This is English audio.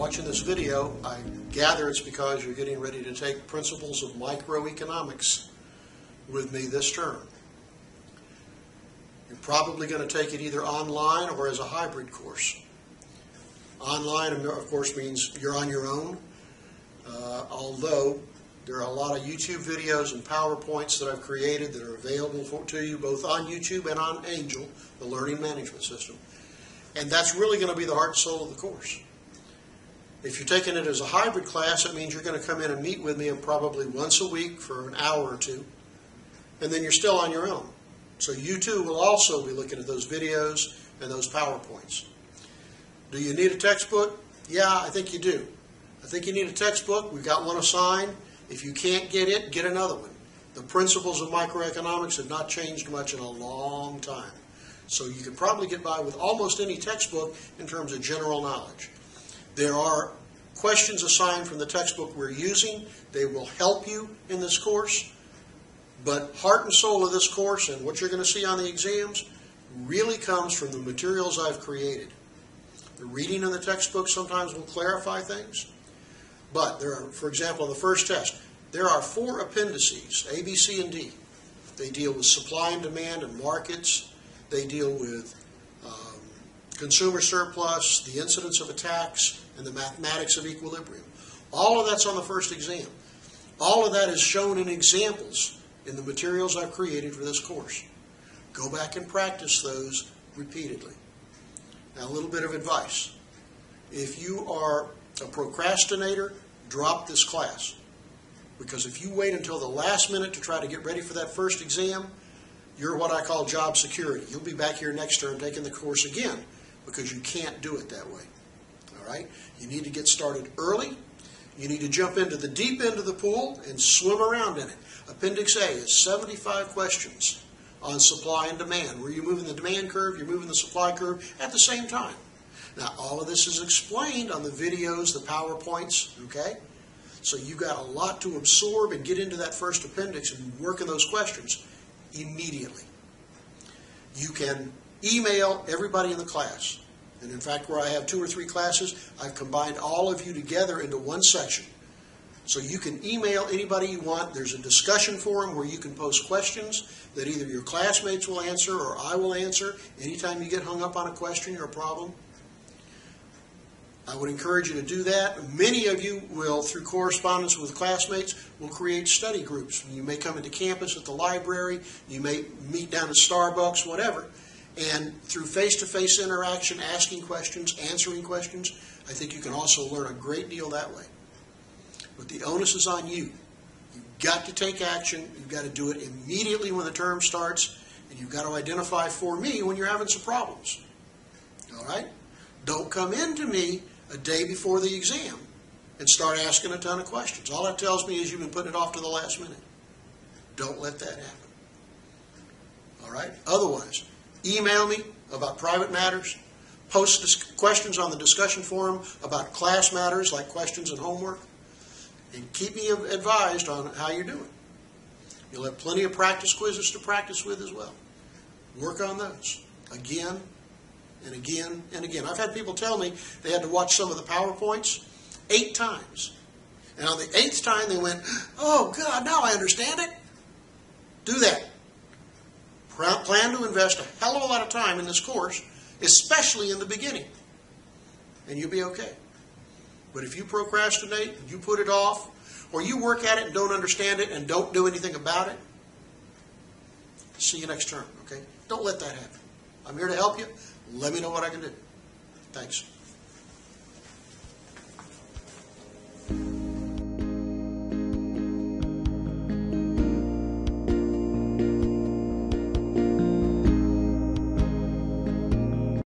watching this video, I gather it's because you're getting ready to take Principles of Microeconomics with me this term. You're probably going to take it either online or as a hybrid course. Online, of course, means you're on your own, uh, although there are a lot of YouTube videos and PowerPoints that I've created that are available for, to you both on YouTube and on Angel, the learning management system. And that's really going to be the heart and soul of the course. If you're taking it as a hybrid class, it means you're going to come in and meet with me probably once a week for an hour or two, and then you're still on your own. So you too will also be looking at those videos and those PowerPoints. Do you need a textbook? Yeah, I think you do. I think you need a textbook. We've got one assigned. If you can't get it, get another one. The principles of microeconomics have not changed much in a long time. So you can probably get by with almost any textbook in terms of general knowledge. There are questions assigned from the textbook we're using. They will help you in this course. But heart and soul of this course and what you're going to see on the exams really comes from the materials I've created. The reading in the textbook sometimes will clarify things. But there are, for example, in the first test, there are four appendices, A, B, C, and D. They deal with supply and demand and markets. They deal with consumer surplus, the incidence of a tax, and the mathematics of equilibrium. All of that's on the first exam. All of that is shown in examples in the materials I've created for this course. Go back and practice those repeatedly. Now, a little bit of advice. If you are a procrastinator, drop this class. Because if you wait until the last minute to try to get ready for that first exam, you're what I call job security. You'll be back here next term taking the course again because you can't do it that way. All right? You need to get started early. You need to jump into the deep end of the pool and swim around in it. Appendix A is 75 questions on supply and demand, where you're moving the demand curve, you're moving the supply curve at the same time. Now, all of this is explained on the videos, the PowerPoints, okay? So you've got a lot to absorb and get into that first appendix and work in those questions immediately. You can email everybody in the class. And in fact, where I have two or three classes, I've combined all of you together into one section. So you can email anybody you want. There's a discussion forum where you can post questions that either your classmates will answer or I will answer anytime you get hung up on a question or a problem. I would encourage you to do that. Many of you will, through correspondence with classmates, will create study groups. You may come into campus at the library, you may meet down at Starbucks, whatever. And through face-to-face -face interaction, asking questions, answering questions, I think you can also learn a great deal that way. But the onus is on you. You've got to take action. You've got to do it immediately when the term starts, and you've got to identify for me when you're having some problems. All right? Don't come into me a day before the exam and start asking a ton of questions. All that tells me is you've been putting it off to the last minute. Don't let that happen. All right? Otherwise, email me about private matters, post questions on the discussion forum about class matters like questions and homework, and keep me advised on how you're doing. You'll have plenty of practice quizzes to practice with as well. Work on those again and again and again. I've had people tell me they had to watch some of the PowerPoints eight times. And on the eighth time, they went, Oh, God, now I understand it. Do that. Plan to invest a hell of a lot of time in this course, especially in the beginning, and you'll be okay. But if you procrastinate, you put it off, or you work at it and don't understand it and don't do anything about it, see you next term, okay? Don't let that happen. I'm here to help you. Let me know what I can do. Thanks.